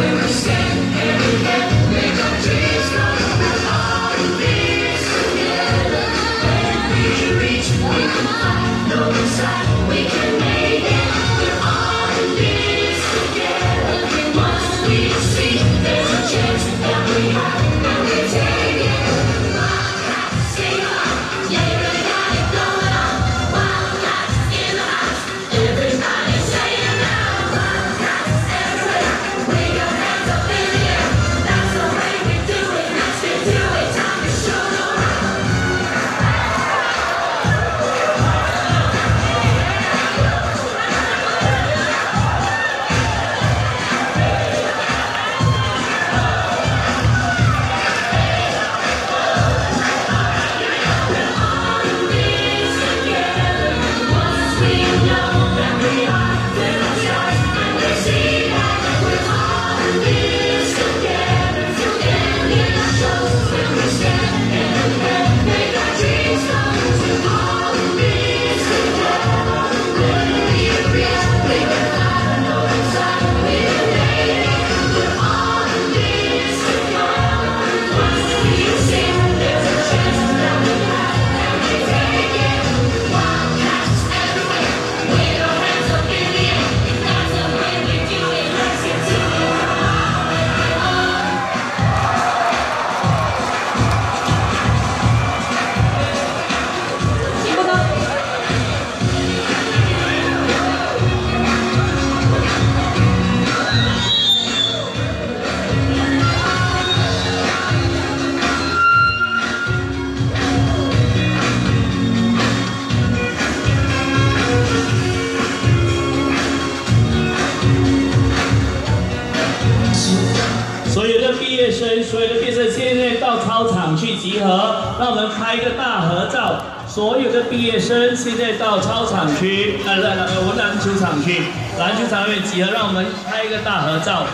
will stand. 所有的毕业生所有的毕业生现在到操场去集合，让我们拍一个大合照。所有的毕业生现在到操场区，来来来，我们篮球场去，篮球场那边集合，让我们拍一个大合照。